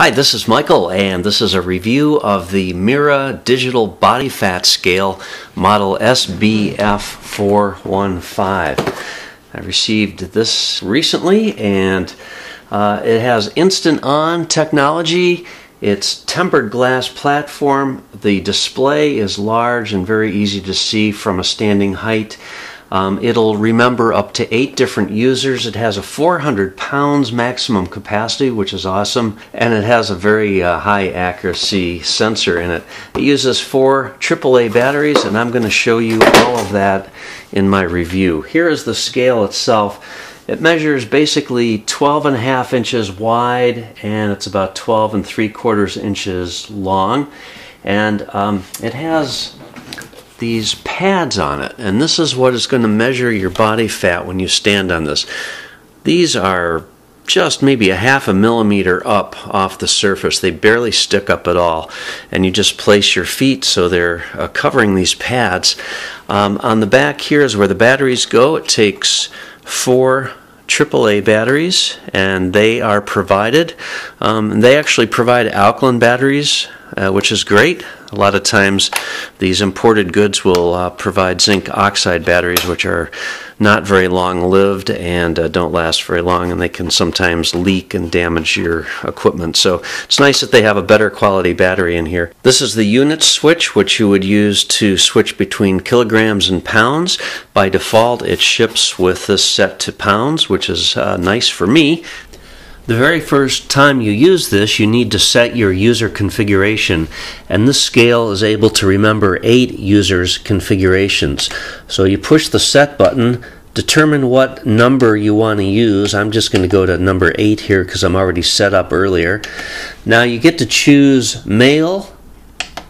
Hi, this is Michael, and this is a review of the Mira Digital Body Fat Scale model SBF415. I received this recently, and uh, it has instant on technology. It's tempered glass platform. The display is large and very easy to see from a standing height. Um, it'll remember up to eight different users. It has a 400 pounds maximum capacity, which is awesome, and it has a very uh, high accuracy sensor in it. It uses four AAA batteries, and I'm going to show you all of that in my review. Here is the scale itself. It measures basically 12 and a half inches wide, and it's about 12 and three quarters inches long. And um, it has these pads on it, and this is what is going to measure your body fat when you stand on this. These are just maybe a half a millimeter up off the surface. They barely stick up at all. And you just place your feet so they're uh, covering these pads. Um, on the back here is where the batteries go. It takes four AAA batteries, and they are provided. Um, they actually provide alkaline batteries, uh, which is great. A lot of times, these imported goods will uh, provide zinc oxide batteries, which are not very long lived and uh, don't last very long, and they can sometimes leak and damage your equipment. So it's nice that they have a better quality battery in here. This is the unit switch, which you would use to switch between kilograms and pounds. By default, it ships with this set to pounds, which is uh, nice for me the very first time you use this, you need to set your user configuration, and this scale is able to remember eight users' configurations. So you push the set button, determine what number you want to use. I'm just going to go to number eight here because I'm already set up earlier. Now you get to choose male,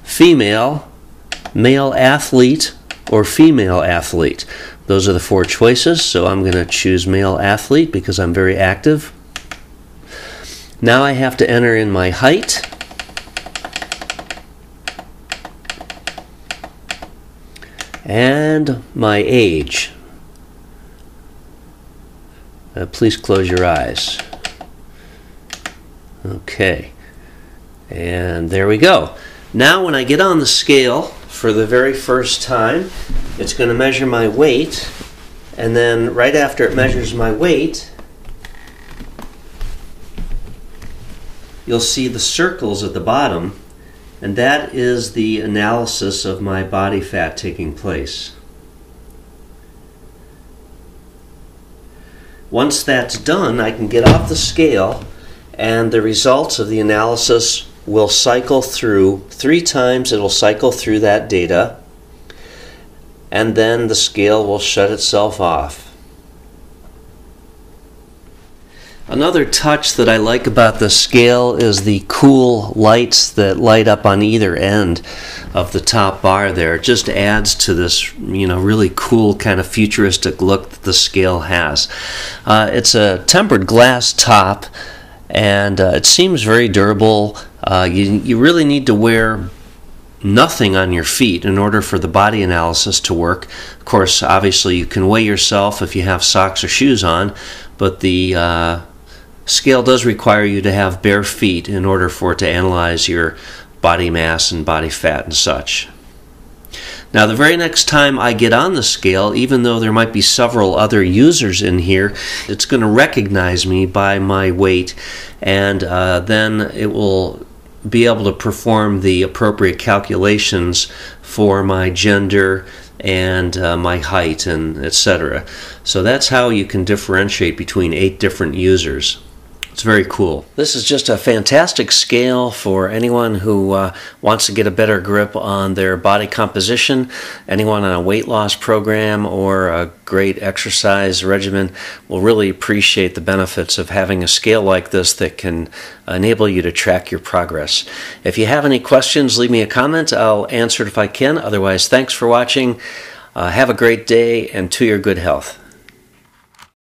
female, male athlete, or female athlete. Those are the four choices, so I'm going to choose male athlete because I'm very active. Now I have to enter in my height. And my age. Uh, please close your eyes. Okay. And there we go. Now when I get on the scale for the very first time, it's going to measure my weight. And then right after it measures my weight, you'll see the circles at the bottom, and that is the analysis of my body fat taking place. Once that's done, I can get off the scale and the results of the analysis will cycle through three times it'll cycle through that data and then the scale will shut itself off. Another touch that I like about the scale is the cool lights that light up on either end of the top bar there. It just adds to this, you know, really cool kind of futuristic look that the scale has. Uh, it's a tempered glass top and uh, it seems very durable. Uh, you, you really need to wear nothing on your feet in order for the body analysis to work. Of course, obviously, you can weigh yourself if you have socks or shoes on, but the uh, Scale does require you to have bare feet in order for it to analyze your body mass and body fat and such. Now, the very next time I get on the scale, even though there might be several other users in here, it's going to recognize me by my weight, and uh, then it will be able to perform the appropriate calculations for my gender and uh, my height and etc. So that's how you can differentiate between eight different users. It's very cool. This is just a fantastic scale for anyone who uh, wants to get a better grip on their body composition, anyone on a weight loss program or a great exercise regimen will really appreciate the benefits of having a scale like this that can enable you to track your progress. If you have any questions, leave me a comment. I'll answer it if I can. Otherwise, thanks for watching. Uh, have a great day and to your good health.